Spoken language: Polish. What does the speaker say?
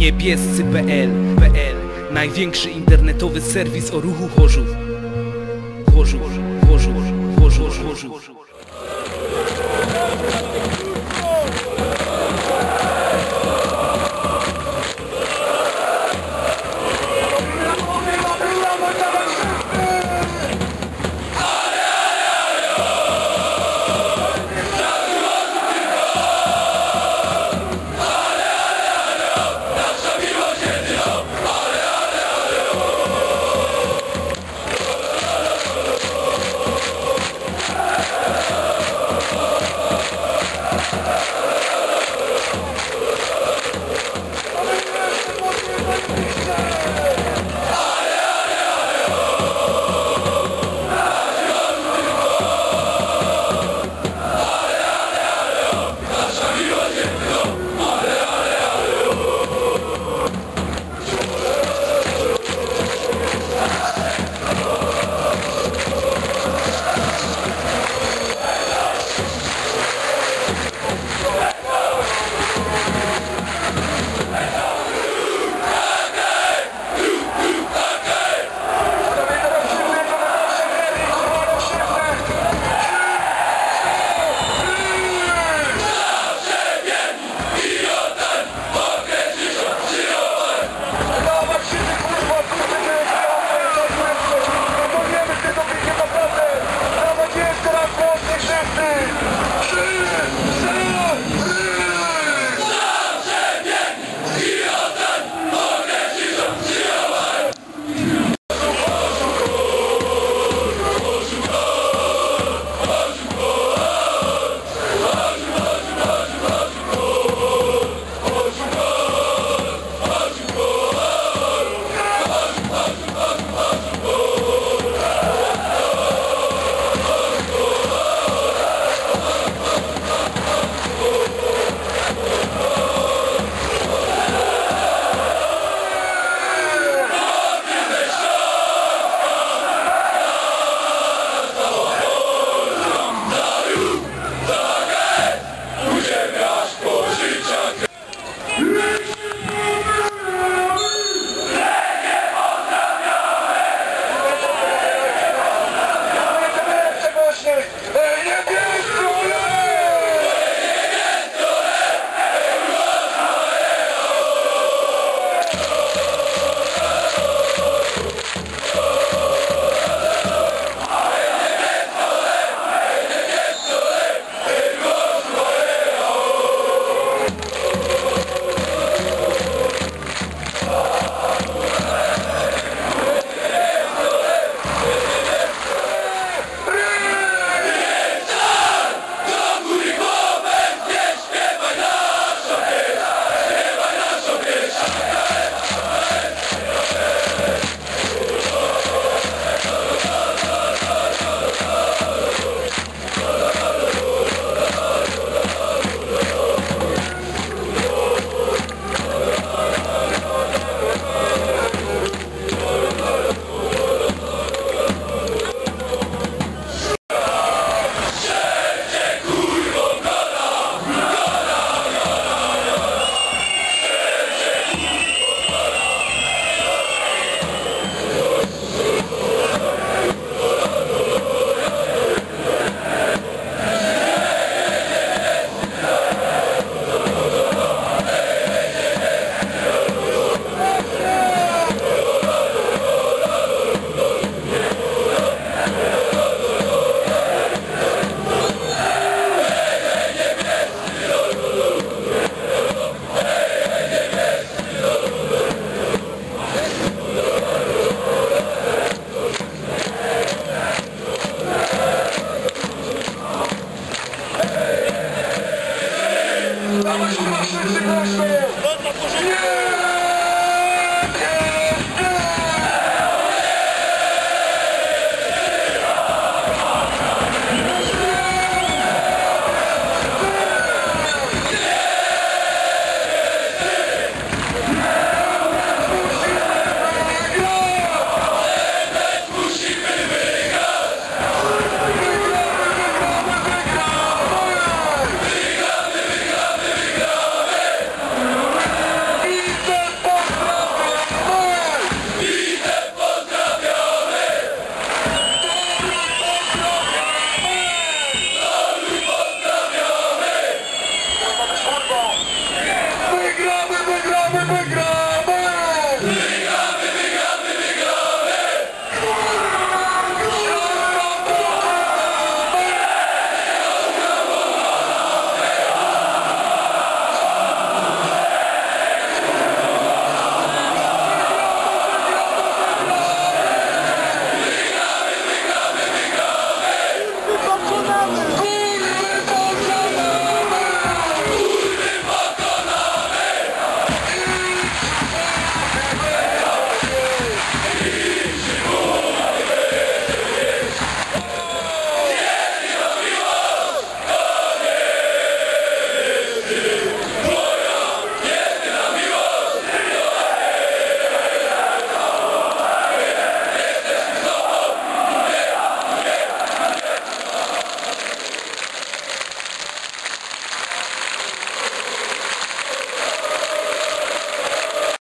Niebiescy.pl PL Największy internetowy serwis o ruchu Chorzów Chorzów, Chorzów, Chorzów, Chorzów Dawać Yeah!